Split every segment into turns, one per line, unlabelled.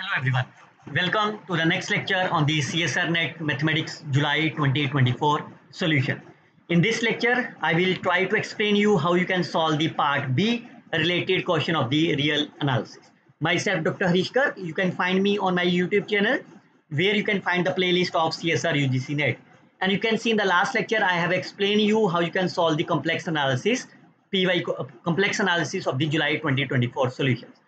Hello everyone. Welcome to the next lecture on the CSIR NET Mathematics July 2024 solution. In this lecture, I will try to explain you how you can solve the part B related question of the real analysis. Myself Dr. Harish Garg, you can find me on my YouTube channel where you can find the playlist of CSIR UGC NET. And you can see in the last lecture, I have explained you how you can solve the complex analysis, PY uh, complex analysis of the July 2024 solutions.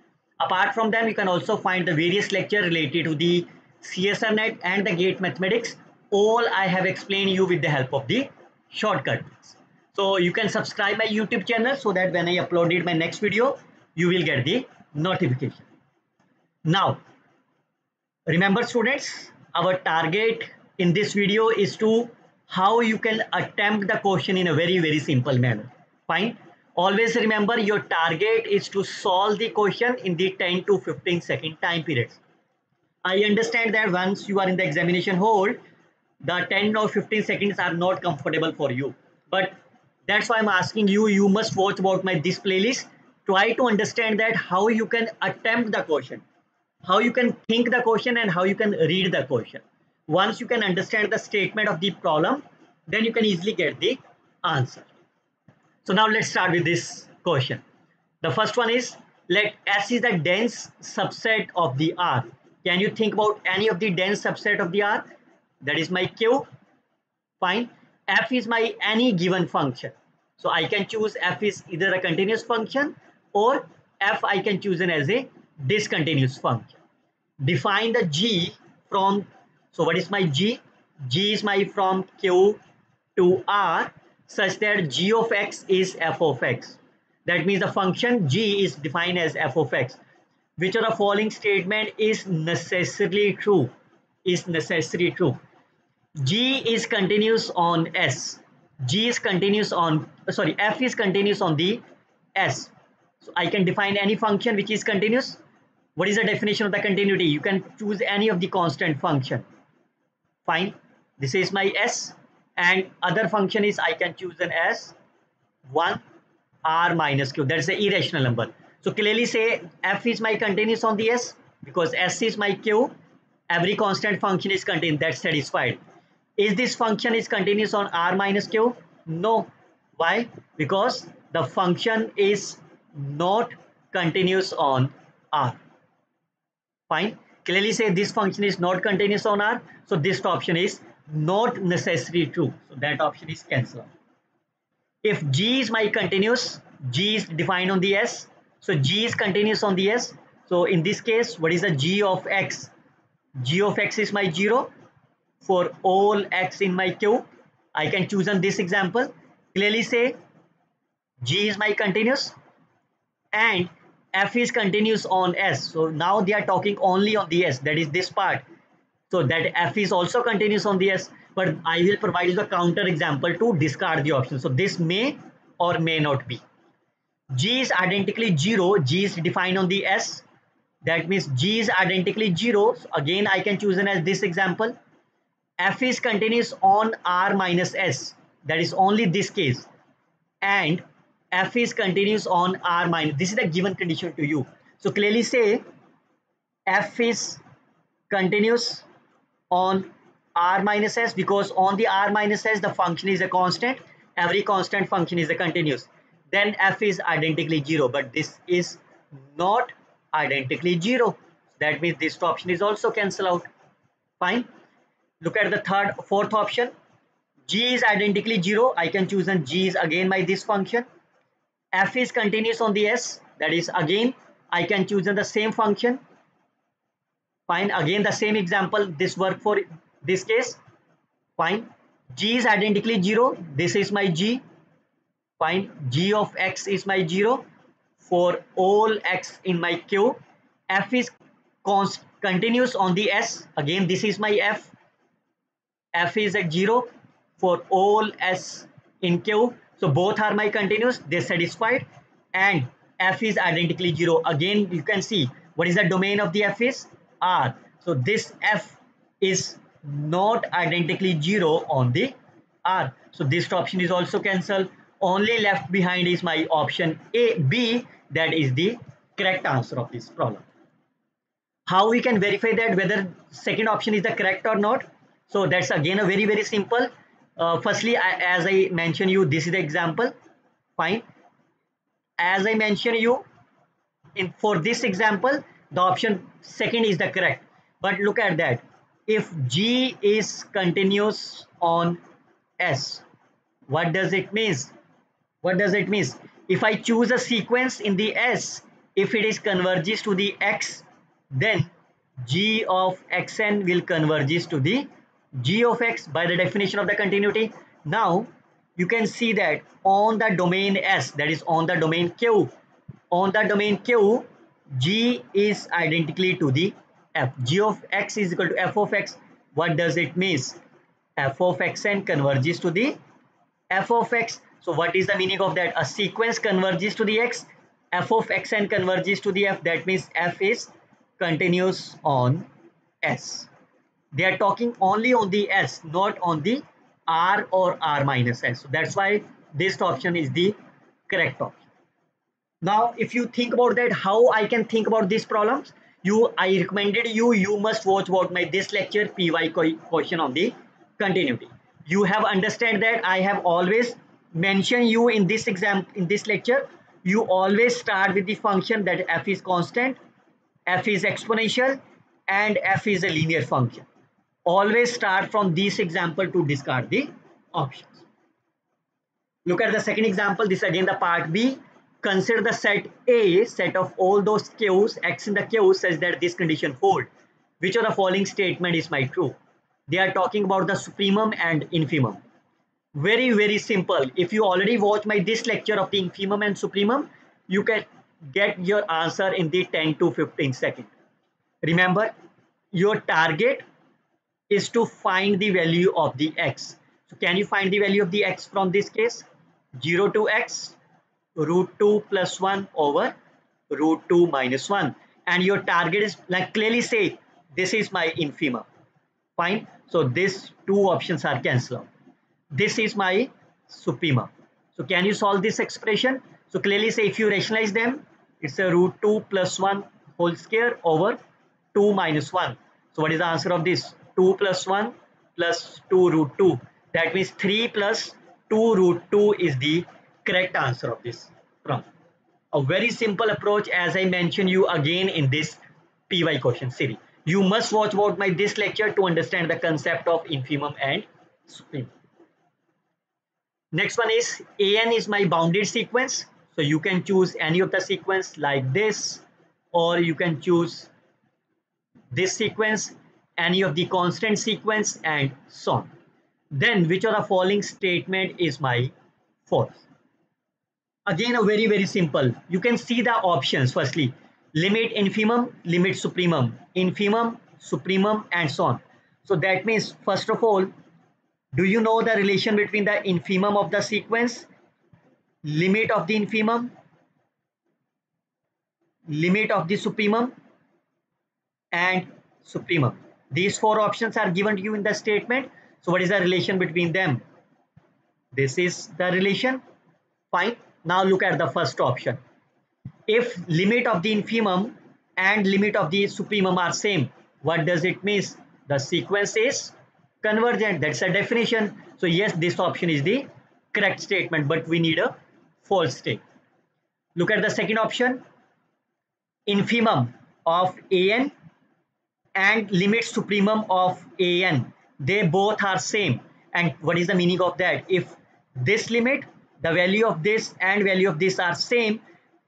Apart from them, you can also find the various lecture related to the CSIR NET and the GATE mathematics. All I have explained you with the help of the shortcuts. So you can subscribe my YouTube channel so that when I uploaded my next video, you will get the notification. Now, remember students, our target in this video is to how you can attempt the question in a very, very simple manner. Fine always remember your target is to solve the question in the 10 to 15 second time periods i understand that once you are in the examination hall the 10 or 15 seconds are not comfortable for you. But that's why i'm asking you you must watch about my this playlist. Try to understand that how you can attempt the question how you can think the question and how you can read the question. Once you can understand the statement of the problem then you can easily get the answer so now let's start with this question. The first one is let S is the dense subset of the R. Can you think about any of the dense subset of the R? That is my Q. Fine. F is my any given function. So I can choose F is either a continuous function or F I can choose it as a discontinuous function. Define the G from, so what is my G? G is my from Q to R such that g of x is f of x. That means the function g is defined as f of x. Which of the following statement is necessarily true? Is necessarily true. G is continuous on S. G is continuous on, sorry, f is continuous on the S. So I can define any function which is continuous. What is the definition of the continuity? You can choose any of the constant function. Fine. This is my S and other function is I can choose an s 1 r minus q. That is an irrational number. So clearly say f is my continuous on the s because s is my q. Every constant function is contained that's satisfied. Is this function is continuous on r minus q? No. Why? Because the function is not continuous on r. Fine. Clearly say this function is not continuous on r. So this option is not necessarily true. So that option is cancelled. If G is my continuous, G is defined on the S. So G is continuous on the S. So in this case, what is the G of X? G of X is my 0 for all X in my Q. I can choose on this example. Clearly say G is my continuous and F is continuous on S. So now they are talking only on the S. That is this part. So that f is also continuous on the s, but I will provide the counter example to discard the option. So this may or may not be. G is identically 0. G is defined on the s. That means G is identically 0. So again, I can choose an as this example. F is continuous on R minus S. That is only this case. And F is continuous on R minus. This is the given condition to you. So clearly say F is continuous on r minus s because on the r minus s the function is a constant. Every constant function is a continuous. Then f is identically 0 but this is not identically 0 that means this option is also cancel out. Fine. Look at the third fourth option. G is identically 0 i can choose and g is again by this function. F is continuous on the s. That is again i can choose the same function fine. Again the same example. This work for this case. Fine. G is identically 0 this is my g. Fine. G of x is my 0 for all x in my q. F is const continuous on the s. Again this is my f. F is at 0 for all s in q. So both are my continuous. They satisfied. And f is identically 0 again you can see what is the domain of the f is R. So this F is not identically 0 on the R. So this option is also cancelled. Only left behind is my option A, B. That is the correct answer of this problem. how we can verify that whether second option is the correct or not so that's again a very very simple uh, firstly I, as i mentioned you this is the example fine as i mentioned you in for this example the option second is the correct. But look at that. If g is continuous on s what does it means what does it mean? If i choose a sequence in the s if it is converges to the x then g of xn will converges to the g of x by the definition of the continuity. Now you can see that on the domain s that is on the domain q on the domain q g is identically to the f. G of x is equal to f of x. What does it mean f of xn converges to the f of x. So what is the meaning of that? A sequence converges to the x. F of xn converges to the f. That means f is continuous on s. They are talking only on the s not on the r or r minus s. So that's why this option is the correct option now if you think about that how i can think about these problems? You i recommended you you must watch what my this lecture py question on the continuity. You have understand that i have always mentioned you in this exam in this lecture. You always start with the function that f is constant f is exponential and f is a linear function. Always start from this example to discard the options. Look at the second example. This again the part b consider the set A, set of all those Qs, X in the Q says that this condition hold. Which of the following statement is my true? They are talking about the supremum and infimum. Very, very simple. If you already watch my this lecture of the infimum and supremum, you can get your answer in the 10 to 15 seconds. Remember, your target is to find the value of the x. So can you find the value of the x from this case? 0 to x root 2 plus 1 over root 2 minus 1 and your target is like clearly say this is my infima. Fine. So these two options are cancelled this is my suprema so can you solve this expression? So clearly say if you rationalize them it's a root 2 plus 1 whole square over 2 minus 1 so what is the answer of this? 2 plus 1 plus 2 root 2 that means 3 plus 2 root 2 is the correct answer of this problem. A very simple approach as I mentioned you again in this PY question series. You must watch about my this lecture to understand the concept of infimum and supremum. Next one is AN is my bounded sequence. So you can choose any of the sequence like this or you can choose this sequence, any of the constant sequence and so on. Then which of the following statement is my false? Again a very very simple. You can see the options. Firstly limit infimum limit supremum. Infimum supremum and so on. So that means first of all do you know the relation between the infimum of the sequence limit of the infimum limit of the supremum and supremum? These four options are given to you in the statement. So what is the relation between them? This is the relation. Fine now look at the first option. If limit of the infimum and limit of the supremum are same, what does it mean? The sequence is convergent. That's a definition. So yes, this option is the correct statement, but we need a false statement. Look at the second option. Infimum of an and limit supremum of an. They both are same. And what is the meaning of that? If this limit the value of this and value of this are same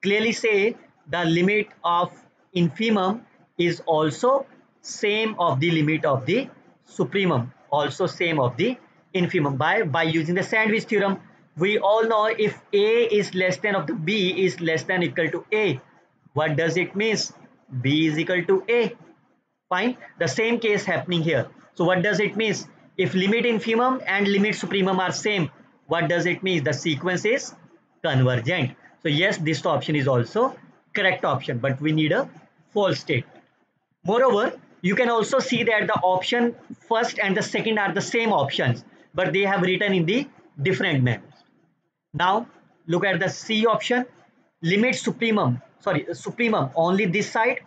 clearly say the limit of infimum is also same of the limit of the supremum also same of the infimum. By by using the sandwich theorem we all know if a is less than of the b is less than equal to a what does it means b is equal to a. Fine. The same case happening here. So what does it means if limit infimum and limit supremum are same what does it mean? The sequence is convergent. So yes this option is also correct option but we need a false statement. Moreover you can also see that the option first and the second are the same options but they have written in the different manners now look at the c option. Limit supremum sorry supremum only this side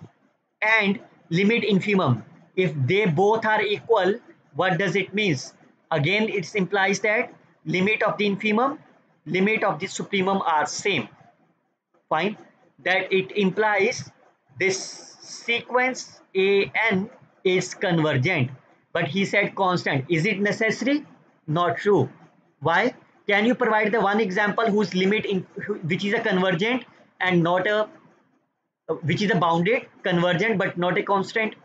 and limit infimum. If they both are equal what does it means again it implies that limit of the infimum limit of the supremum are same. Fine. That it implies this sequence a n is convergent. But he said constant. Is it necessary? Not true. Why? Can you provide the one example whose limit in which is a convergent and not a which is a bounded convergent but not a constant?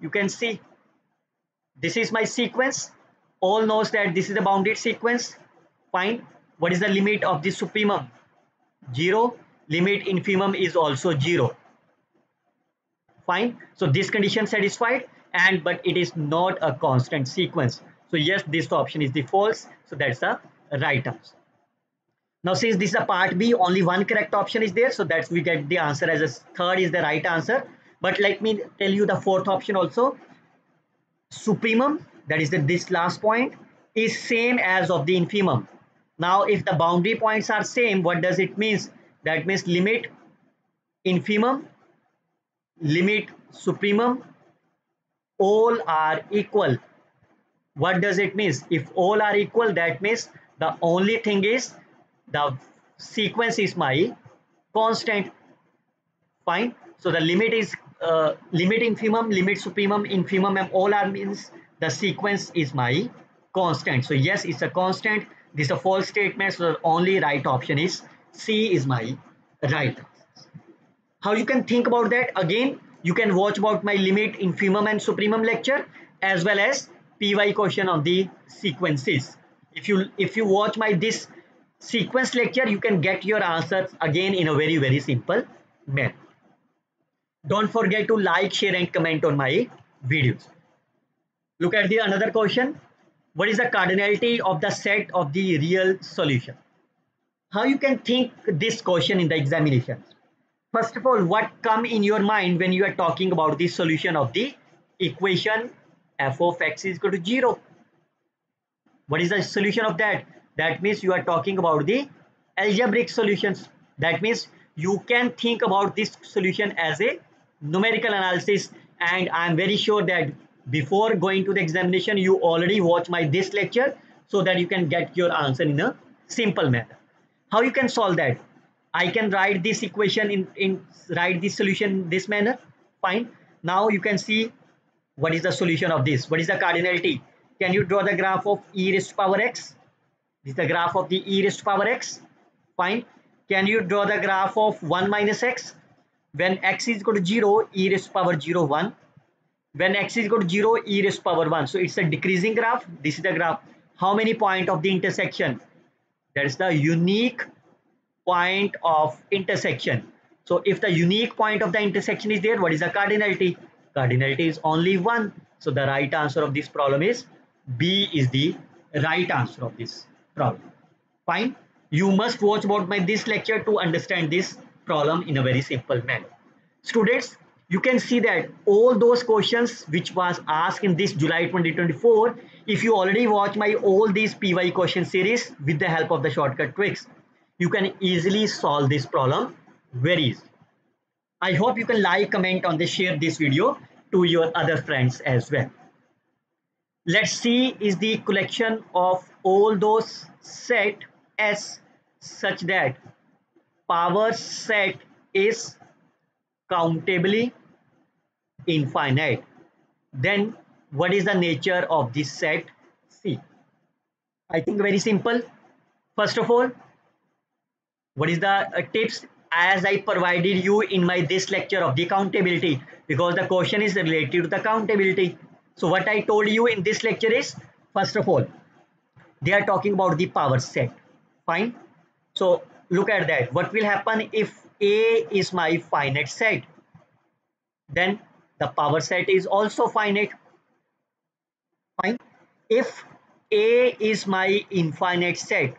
You can see. This is my sequence. All knows that this is a bounded sequence fine what is the limit of the supremum? 0 limit infimum is also 0 fine. So this condition satisfied and but it is not a constant sequence. So yes this option is the false. So that's the right answer. Now since this is a part b only one correct option is there. So that's we get the answer as a third is the right answer. But let me tell you the fourth option also. Supremum that is the this last point is same as of the infimum now if the boundary points are same what does it means? That means limit infimum limit supremum all are equal. What does it mean if all are equal that means the only thing is the sequence is my constant fine. So the limit is uh, limit infimum limit supremum infimum and all are means the sequence is my constant. So yes it's a constant this is a false statement so the only right option is c is my right. How you can think about that? Again you can watch about my limit infimum and supremum lecture as well as py question on the sequences. If you if you watch my this sequence lecture you can get your answers again in a very very simple manner. Don't forget to like share and comment on my videos. Look at the another question what is the cardinality of the set of the real solution? How you can think this question in the examinations? First of all what come in your mind when you are talking about the solution of the equation f of x is equal to 0 what is the solution of that? That means you are talking about the algebraic solutions. That means you can think about this solution as a numerical analysis and i am very sure that before going to the examination you already watch my this lecture so that you can get your answer in a simple manner how you can solve that i can write this equation in in write this solution this manner fine now you can see what is the solution of this what is the cardinality can you draw the graph of e raised to power x this is the graph of the e raised to power x. Fine. Can you draw the graph of 1 minus x? When x is equal to 0, e raised to power 0, 1. When x is equal to 0, e raised to power 1. So it's a decreasing graph. This is the graph. How many point of the intersection? That is the unique point of intersection. So if the unique point of the intersection is there, what is the cardinality? Cardinality is only 1. So the right answer of this problem is B is the right answer of this problem fine you must watch about my this lecture to understand this problem in a very simple manner students you can see that all those questions which was asked in this July 2024 if you already watch my all these PY question series with the help of the shortcut tricks you can easily solve this problem very easy. I hope you can like comment on this share this video to your other friends as well let's see is the collection of all those set S such that power set is countably infinite then what is the nature of this set? C. I think very simple. First of all what is the uh, tips? As I provided you in my this lecture of the countability because the question is related to the countability so what I told you in this lecture is first of all they are talking about the power set. Fine? So look at that. What will happen if a is my finite set? Then the power set is also finite. Fine. If a is my infinite set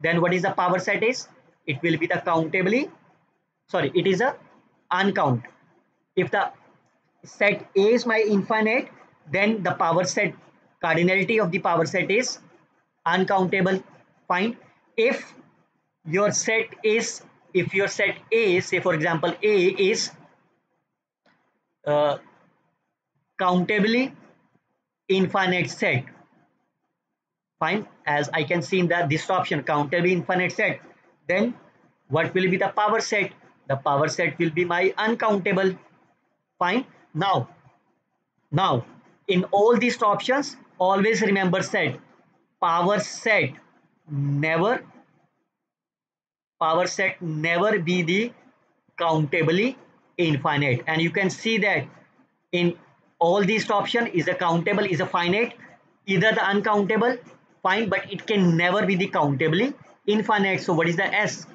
then what is the power set is? It will be the countably sorry it is a uncount. If the set a is my infinite then the power set cardinality of the power set is uncountable. Fine. If your set is if your set a say for example a is uh, countably infinite set. Fine as I can see in the this option countably infinite set. Then what will be the power set? The power set will be my uncountable. Fine now now in all these options always remember set power set never power set never be the countably infinite. And you can see that in all these option is a countable is a finite. Either the uncountable fine but it can never be the countably infinite. So what is the s?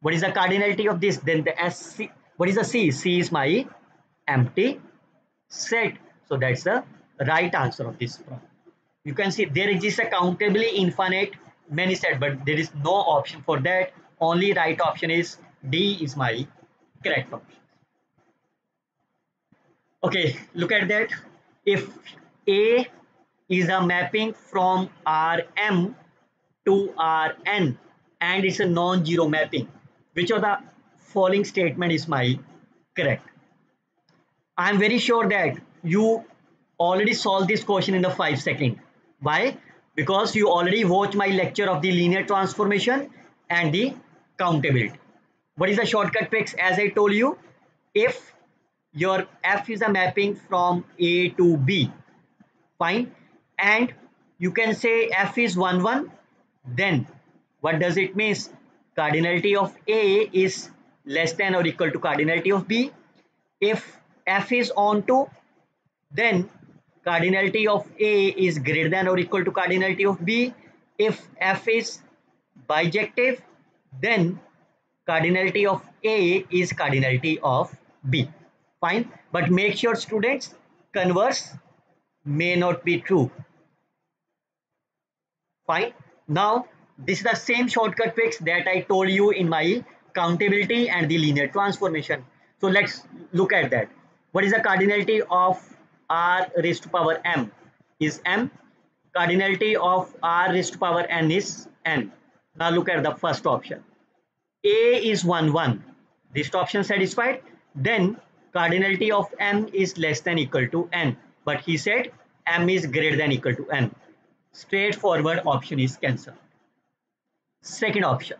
What is the cardinality of this? Then the s c what is the c? C is my empty set. So that's the right answer of this problem you can see there exists a countably infinite many set but there is no option for that. Only right option is d is my correct option okay look at that. If a is a mapping from rm to rn and it's a non-zero mapping which of the following statement is my correct? I'm very sure that you already solved this question in the five second. Why? Because you already watched my lecture of the linear transformation and the countability. What is the shortcut tricks as i told you if your f is a mapping from a to b. Fine. And you can say f is 1 1 then what does it means? Cardinality of a is less than or equal to cardinality of b. If f is on 2 then cardinality of a is greater than or equal to cardinality of b. If f is bijective then cardinality of a is cardinality of b fine but make sure students converse may not be true. Fine. Now this is the same shortcut fix that I told you in my countability and the linear transformation. So let's look at that. What is the cardinality of r raised to power m? Is m? Cardinality of r raised to power n is n. Now look at the first option. A is 1 1 this option satisfied. Then cardinality of m is less than equal to n. But he said m is greater than equal to n. Straightforward option is cancelled. Second option.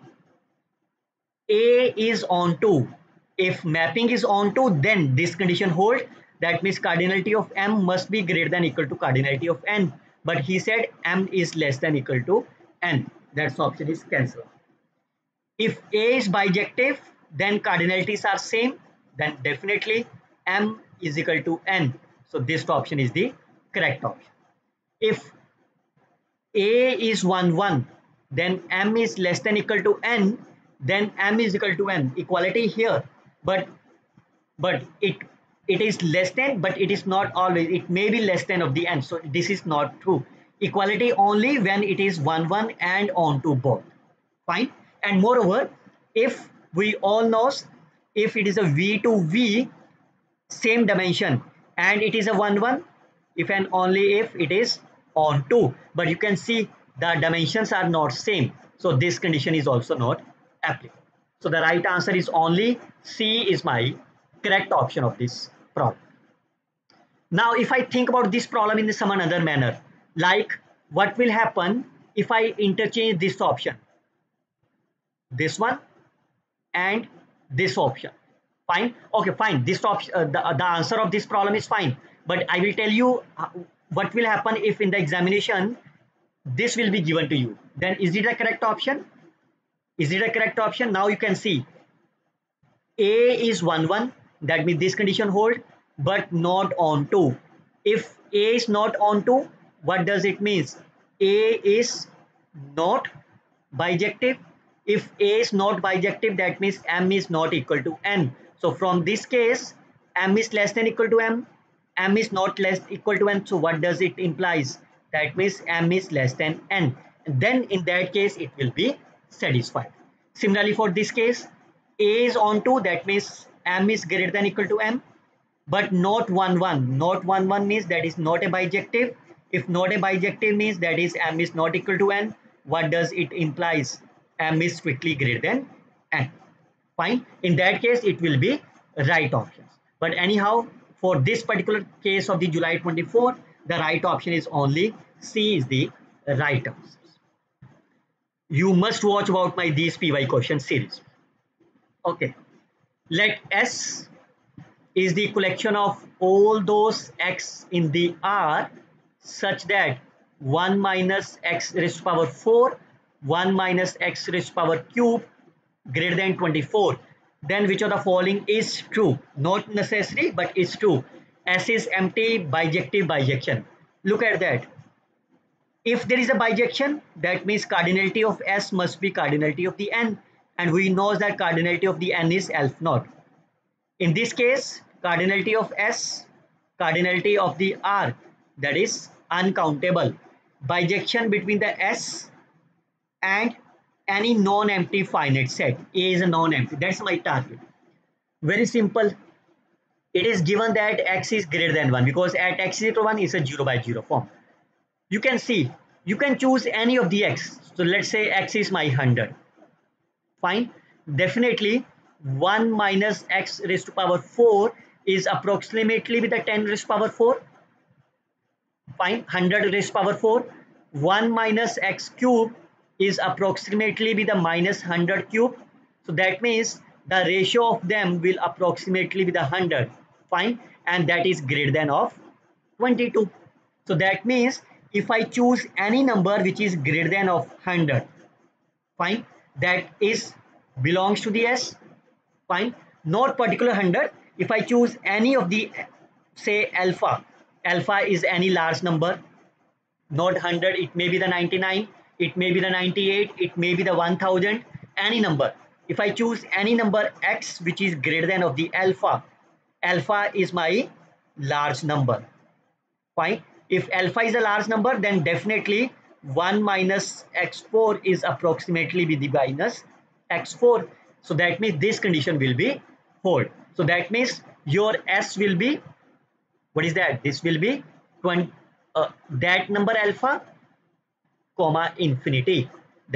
A is on 2 if mapping is on 2 then this condition hold that means cardinality of m must be greater than equal to cardinality of n. But he said m is less than equal to n. That option is cancelled. If a is bijective then cardinalities are same then definitely m is equal to n. So this option is the correct option. If a is 1 1 then m is less than equal to n then m is equal to n. Equality here. But but it it is less than but it is not always it may be less than of the n. So this is not true. Equality only when it is 1 1 and on to both. Fine? And moreover if we all knows if it is a V to V same dimension. And it is a 1 1 if and only if it is on 2 but you can see the dimensions are not same. So this condition is also not applicable. So the right answer is only C is my correct option of this problem. Now if I think about this problem in some another manner like what will happen if I interchange this option? This one and this option. Fine? Okay fine. This option uh, the, the answer of this problem is fine. But i will tell you uh, what will happen if in the examination this will be given to you. Then is it a correct option? Is it a correct option? Now you can see. A is 1 1 that means this condition hold but not on 2 if a is not on 2 what does it means? A is not bijective if A is not bijective, that means M is not equal to N. So from this case, M is less than equal to M, M is not less equal to N. So what does it implies? That means M is less than N. And then in that case, it will be satisfied. Similarly, for this case, A is on 2, that means M is greater than equal to M, but not 1, 1. Not 1, 1 means that is not a bijective. If not a bijective means that is M is not equal to N. What does it implies? M is strictly greater than n fine in that case it will be right option but anyhow for this particular case of the July 24, the right option is only C is the right answer. You must watch about my these PY question series. Okay. Let S is the collection of all those X in the R such that 1 minus X raised to power 4, 1 minus X raised power cube greater than 24 then which of the following is true? Not necessary but it's true. S is empty bijective bijection. Look at that. If there is a bijection that means cardinality of s must be cardinality of the n. And we know that cardinality of the n is aleph naught. In this case cardinality of s cardinality of the r that is uncountable. Bijection between the s and any non-empty finite set. A is a non-empty. That's my target. Very simple. It is given that x is greater than 1 because at x is equal to 1 is a 0 by 0 form. You can see, you can choose any of the x. So let's say x is my 100. Fine. Definitely 1 minus x raised to power 4 is approximately with the 10 raised to power 4. Fine. 100 raised to power 4. 1 minus x cube is approximately be the minus 100 cube. So that means the ratio of them will approximately be the 100. Fine. And that is greater than of 22. So that means if I choose any number which is greater than of 100, fine, that is belongs to the S, fine, not particular 100. If I choose any of the, say alpha, alpha is any large number, not 100, it may be the 99, it may be the 98 it may be the 1000 any number. If I choose any number x which is greater than of the alpha alpha is my large number. Fine. If alpha is a large number then definitely 1 minus x4 is approximately with the minus x4 so that means this condition will be hold. So that means your s will be what is that? This will be 20 uh, that number alpha comma infinity.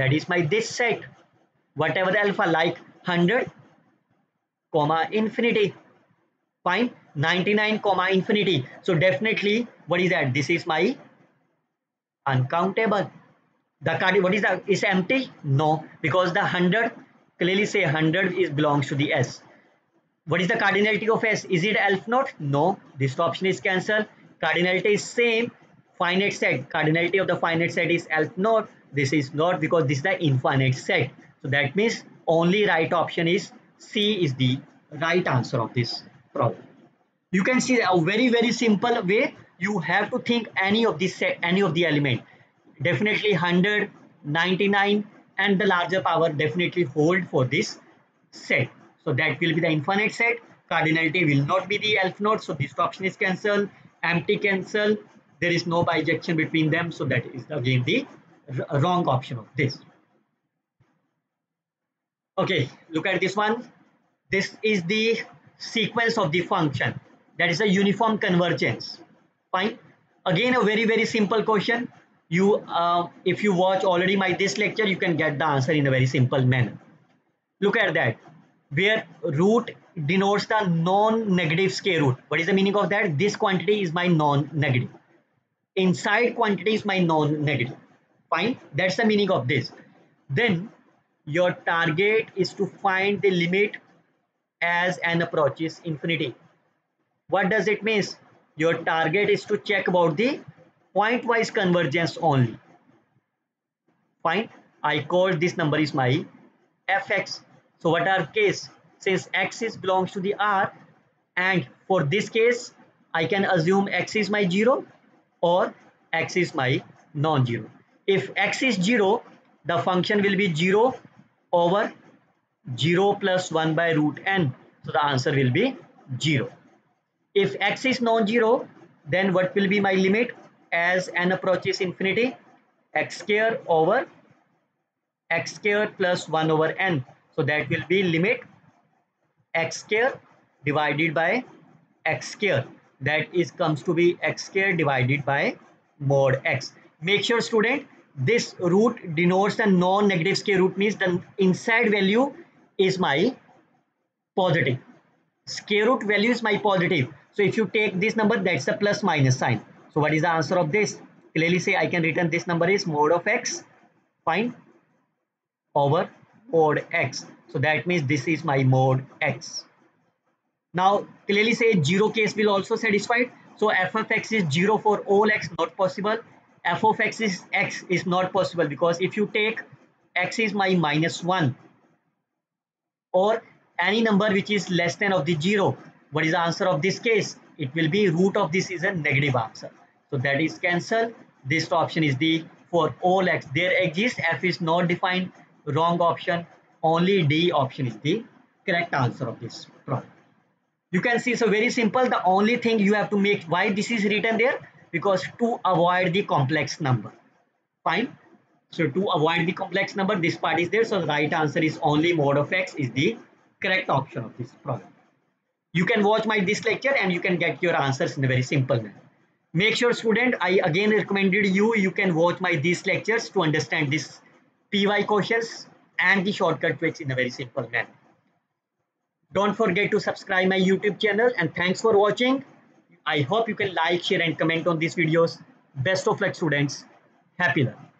That is my this set. Whatever alpha like 100 comma infinity. Fine. 99 comma infinity. So definitely what is that? This is my uncountable. The card what is that is empty? No. Because the 100 clearly say 100 is belongs to the s. What is the cardinality of s? Is it aleph naught no. This option is cancelled. Cardinality is same finite set. Cardinality of the finite set is aleph naught. This is not because this is the infinite set. So that means only right option is c is the right answer of this problem. You can see a very very simple way. You have to think any of this set any of the element. Definitely 100 99 and the larger power definitely hold for this set. So that will be the infinite set. Cardinality will not be the aleph naught. So this option is cancelled. Empty cancel there is no bijection between them so that is again the wrong option of this. Okay look at this one. This is the sequence of the function. That is a uniform convergence. Fine. Again a very very simple question. You uh, if you watch already my this lecture you can get the answer in a very simple manner. Look at that. Where root denotes the non-negative square root. What is the meaning of that? This quantity is my non-negative inside quantity is my non-negative. Fine? That's the meaning of this. Then your target is to find the limit as n approaches infinity. What does it mean? Your target is to check about the pointwise convergence only. Fine? I call this number is my fx. So what are case? Since x is belongs to the r and for this case i can assume x is my zero or x is my non-zero. If x is 0, the function will be 0 over 0 plus 1 by root n. So the answer will be 0. If x is non-zero, then what will be my limit as n approaches infinity? x square over x square plus 1 over n. So that will be limit x square divided by x square that is comes to be x square divided by mod x. Make sure student this root denotes the non-negative square root means the inside value is my positive. Square root value is my positive. So if you take this number, that's a plus minus sign. So what is the answer of this? Clearly say I can return this number is mod of x, fine, over mod x. So that means this is my mod x. Now clearly say zero case will also satisfied. So f of x is zero for all x not possible. f of x is x is not possible because if you take x is my minus 1 or any number which is less than of the 0 what is the answer of this case? It will be root of this is a negative answer. So that is cancelled this option is the for all x. There exists. F is not defined. Wrong option. Only d option is the correct answer of this problem you can see so very simple the only thing you have to make why this is written there because to avoid the complex number fine so to avoid the complex number, this part is there. So the right answer is only mod of x is the correct option of this problem. You can watch my this lecture and you can get your answers in a very simple manner. Make sure student, I again recommended you, you can watch my these lectures to understand this PY questions and the shortcut tricks in a very simple manner. Don't forget to subscribe my YouTube channel and thanks for watching. I hope you can like, share and comment on these videos. Best of luck students. Happy learning.